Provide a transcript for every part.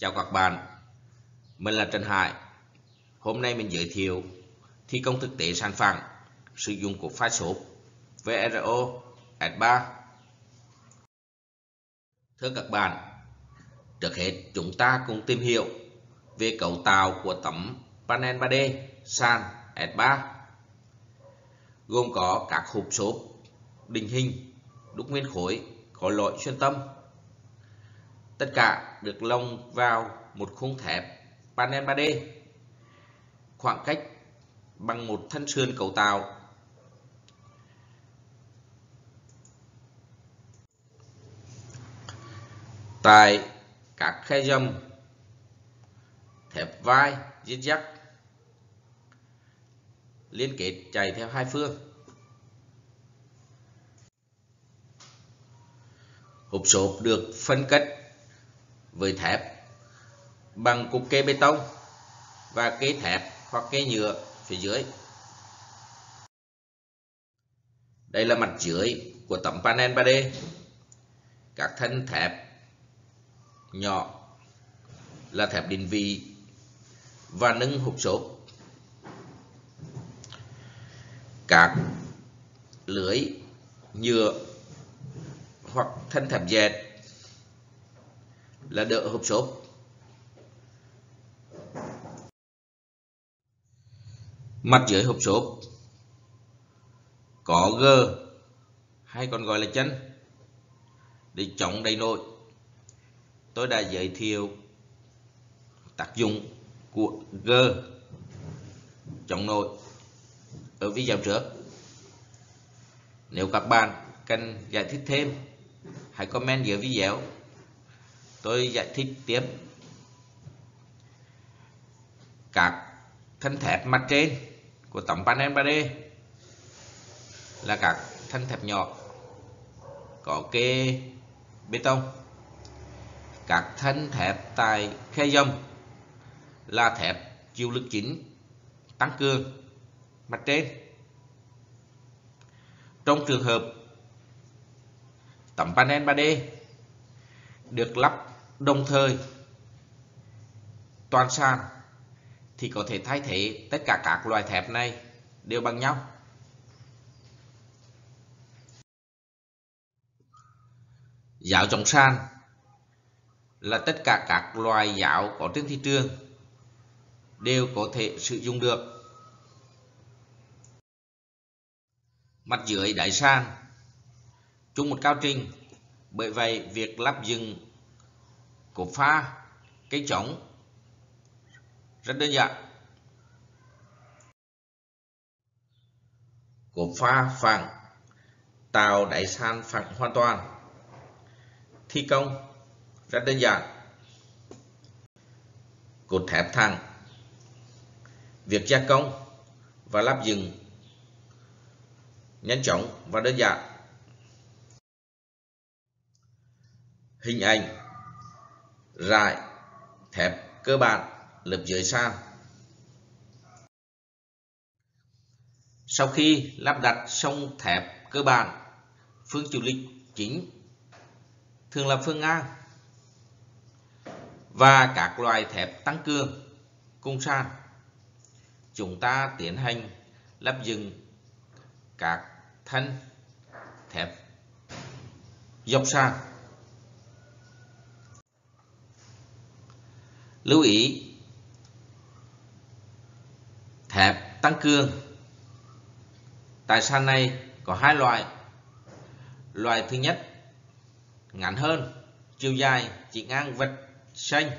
Chào các bạn, mình là Trần Hải. Hôm nay mình giới thiệu thi công thực tế sàn phẳng sử dụng của pha số VRO S3. Thưa các bạn, trước hết chúng ta cùng tìm hiểu về cấu tạo của tấm panel 3D sàn S3 gồm có các hộp xốp định hình đúc nguyên khối có lỗi xuyên tâm tất cả được lồng vào một khung thép panel 3D khoảng cách bằng một thân sườn cấu tạo. Tại các khe dầm thép vai diết dắt liên kết chạy theo hai phương. Hộp sộp được phân cách với thép, bằng cục kê bê tông và kê thép hoặc kê nhựa phía dưới. Đây là mặt dưới của tấm panel 3D các thân thép nhỏ là thép định vị và nâng hộp xốp. Các lưới nhựa hoặc thân thép dệt là đỡ hộp xốp mặt dưới hộp xốp có gơ hay còn gọi là chân, để chống đầy nồi tôi đã giới thiệu tác dụng của gơ chống nồi ở video trước. Nếu các bạn cần giải thích thêm, hãy comment dưới video tôi giải thích tiếp. Các thân thép mặt trên của tấm panel 3D là các thân thép nhỏ, có kê bê tông. Các thân thép tại khe dông là thép chịu lực chính tăng cường mặt trên. Trong trường hợp tấm panel 3D được lắp đồng thời toàn sàn thì có thể thay thế tất cả các loại thép này đều bằng nhau. Giáo chống sàn là tất cả các loại giáo có trên thị trường đều có thể sử dụng được. Mặt dưới đáy sàn chung một cao trình, bởi vậy việc lắp dựng cột pha cây trống rất đơn giản. Cột pha phẳng. Tạo đáy sàn phẳng hoàn toàn. Thi công. Rất đơn giản. Cột thép thẳng. Việc gia công và lắp dựng nhanh chóng và đơn giản. Hình ảnh rải, thép, cơ bản, lớp dưới sàn. Sau khi lắp đặt xong thép cơ bản, phương chịu lực chính thường là phương ngang và các loại thép tăng cường cung sàn, chúng ta tiến hành lắp dựng các thân thép dọc sàn. Lưu ý. Thép tăng cường. Tài sản này có hai loại? Loại thứ nhất, ngắn hơn, chiều dài, chỉ ngang vạch xanh.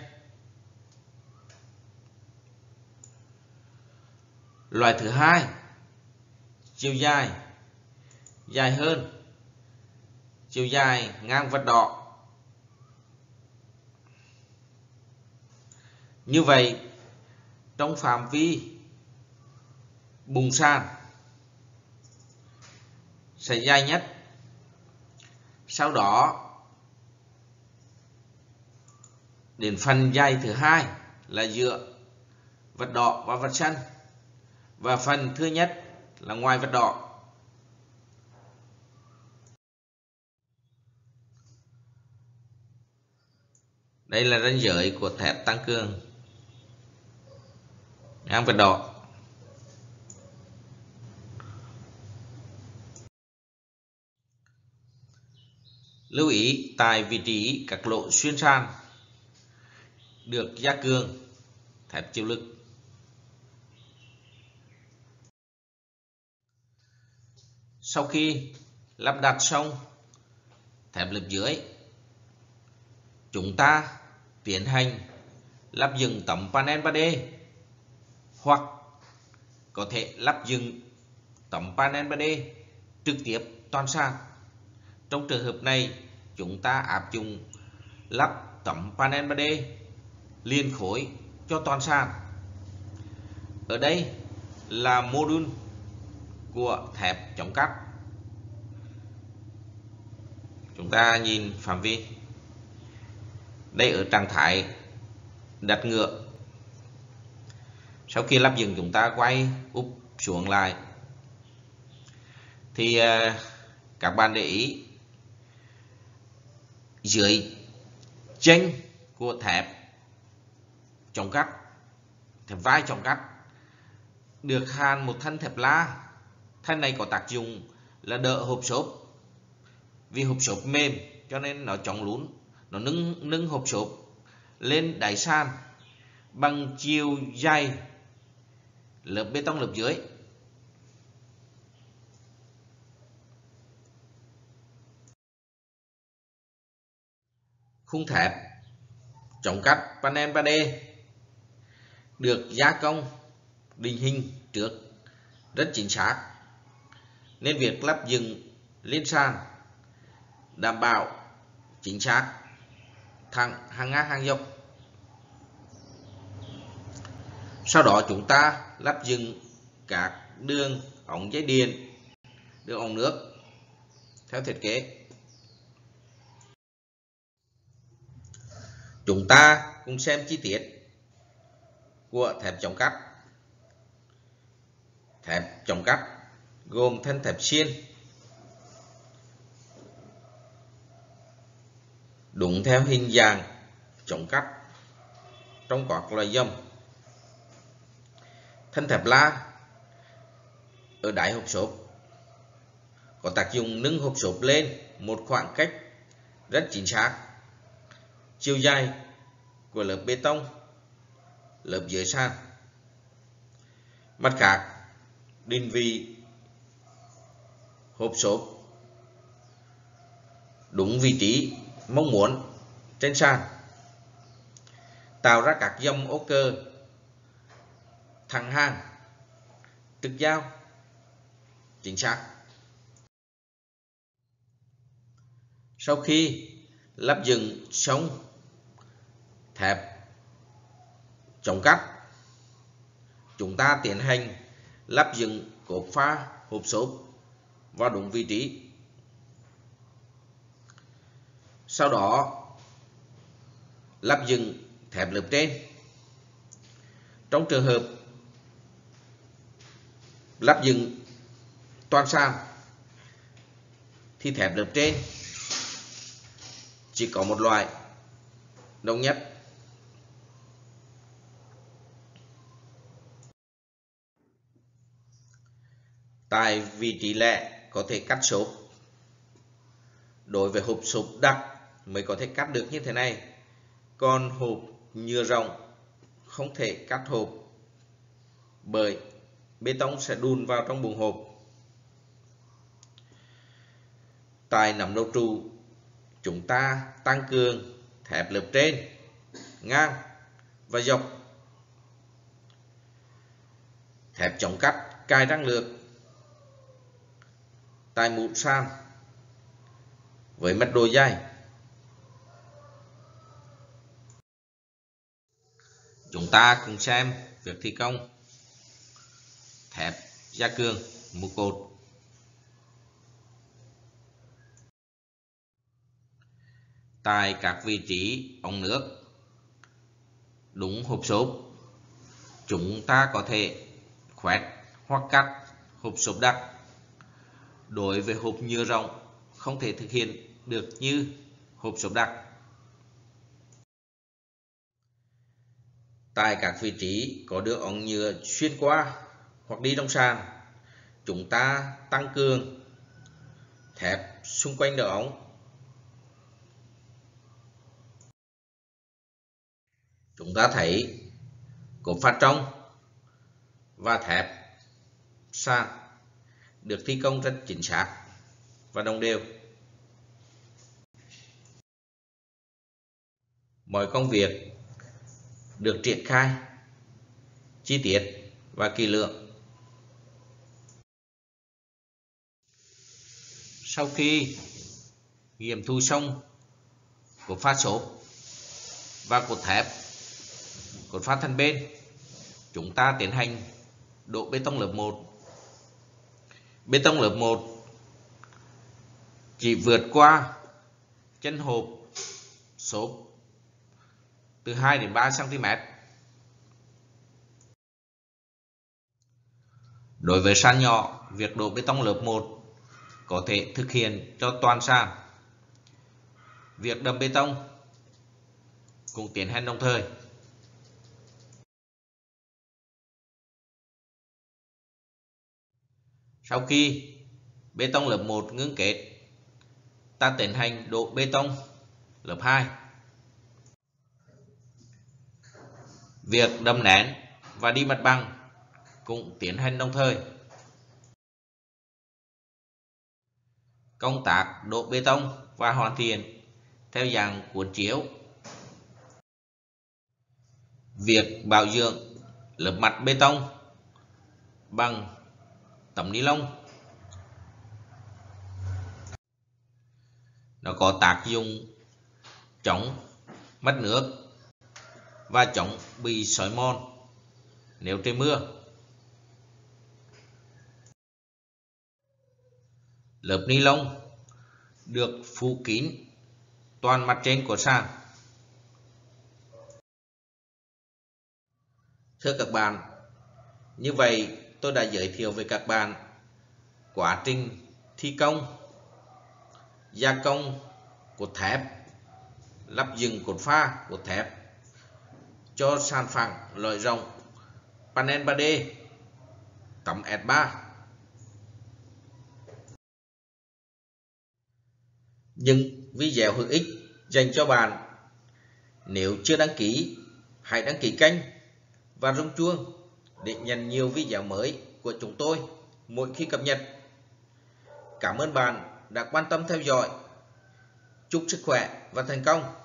Loại thứ hai, chiều dài dài hơn, chiều dài ngang vạch đỏ. Như vậy, trong phạm vi bùng sàn sẽ dài nhất. Sau đó đến phần dài thứ hai là giữa vật đỏ và vật xanh. Và phần thứ nhất là ngoài vật đỏ. Đây là ranh giới của thép tăng cường em vệt đỏ lưu ý, tại vị trí các lỗ xuyên sàn được gia cường, thép chịu lực. Sau khi lắp đặt xong thép lớp dưới, chúng ta tiến hành lắp dựng tấm panel 3D hoặc có thể lắp dựng tấm panel 3D trực tiếp toàn sàn. Trong trường hợp này, chúng ta áp dụng lắp tấm panel 3D liên khối cho toàn sàn. Ở đây là module của thép chống cắt. Chúng ta nhìn phạm vi đây ở trạng thái đặt ngựa sau khi lắp dừng chúng ta quay úp xuống lại. Thì à, các bạn để ý, dưới chân của thép chống cắt, thép vai chống cắt, được hàn một thân thép la. Thân này có tác dụng là đỡ hộp xốp, vì hộp xốp mềm, cho nên nó chống lún, nó nâng nâng hộp xốp lên đáy sàn bằng chiều dày lớp bê tông lớp dưới. Khung thép chống cắt panel 3D được gia công, định hình trước, rất chính xác. Nên việc lắp dựng lên sàn đảm bảo chính xác, thẳng, hàng ngang, hàng dọc. Sau đó chúng ta lắp dựng các đường ống dây điện, đường ống nước, theo thiết kế. Chúng ta cùng xem chi tiết của thép chống cắt. Thép chống cắt gồm thân thép xiên, đúng theo hình dạng chống cắt trong các loại dòng thân thép la ở đáy hộp xốp có tác dụng nâng hộp xốp lên một khoảng cách rất chính xác. Chiều dài của lớp bê tông, lớp dưới sàn. Mặt khác, định vị hộp xốp đúng vị trí mong muốn trên sàn, tạo ra các dòng ô cơ thẳng hàng trực giao. Chính xác. Sau khi lắp dựng xong thép chống cắt, chúng ta tiến hành lắp dựng cột pha hộp xốp vào đúng vị trí. Sau đó, lắp dựng thép lớp trên. Trong trường hợp lắp dựng toàn sàn thì thép lớp trên. Chỉ có một loại, đồng nhất. Tại vị trí lẻ có thể cắt số đối với hộp sụp đặc mới có thể cắt được như thế này. Còn hộp nhựa rộng không thể cắt hộp bởi bê tông sẽ đun vào trong buồng hộp. Tại nằm đầu trụ, chúng ta tăng cường thép lớp trên, ngang và dọc. Thép chống cắt, cài răng lược. Tại mũ san với mật độ dài. Chúng ta cùng xem việc thi công thép gia cường mũ cột. Tại các vị trí ống nước, đúng hộp xốp, chúng ta có thể khoét hoặc cắt hộp xốp đặc đối với hộp nhựa rộng, không thể thực hiện được như hộp xốp đặc tại các vị trí có đường ống nhựa xuyên qua hoặc đi trong sàn, chúng ta tăng cường thép xung quanh đường ống. Chúng ta thấy cột phát trong và thép sàn được thi công rất chính xác và đồng đều. Mọi công việc được triển khai chi tiết và kỳ lượng sau khi nghiệm thu xong cột phát số và cột thép cột phát thân bên chúng ta tiến hành đổ bê tông lớp 1 bê tông lớp 1 chỉ vượt qua chân hộp xốp từ 2 đến 3 cm. Đối với sàn nhỏ, việc đổ bê tông lớp 1 có thể thực hiện cho toàn sàn. Việc đâm bê tông cũng tiến hành đồng thời. Sau khi bê tông lớp 1 ngưng kết, ta tiến hành đổ bê tông lớp 2. Việc đâm nén và đi mặt bằng cũng tiến hành đồng thời. Công tác đổ bê tông và hoàn thiện theo dạng cuốn chiếu. Việc bảo dưỡng lớp mặt bê tông bằng tấm ni lông nó có tác dụng chống mất nước và chống bị sói mòn nếu trời mưa lớp ni lông được phủ kín toàn mặt trên của sàn. Thưa các bạn, như vậy tôi đã giới thiệu với các bạn quá trình thi công, gia công cột thép, lắp dựng cột pha cột thép cho sàn phẳng loại rộng, panel 3D tấm S3 những video hữu ích dành cho bạn, nếu chưa đăng ký, hãy đăng ký kênh và rung chuông để nhận nhiều video mới của chúng tôi mỗi khi cập nhật. Cảm ơn bạn đã quan tâm theo dõi. Chúc sức khỏe và thành công!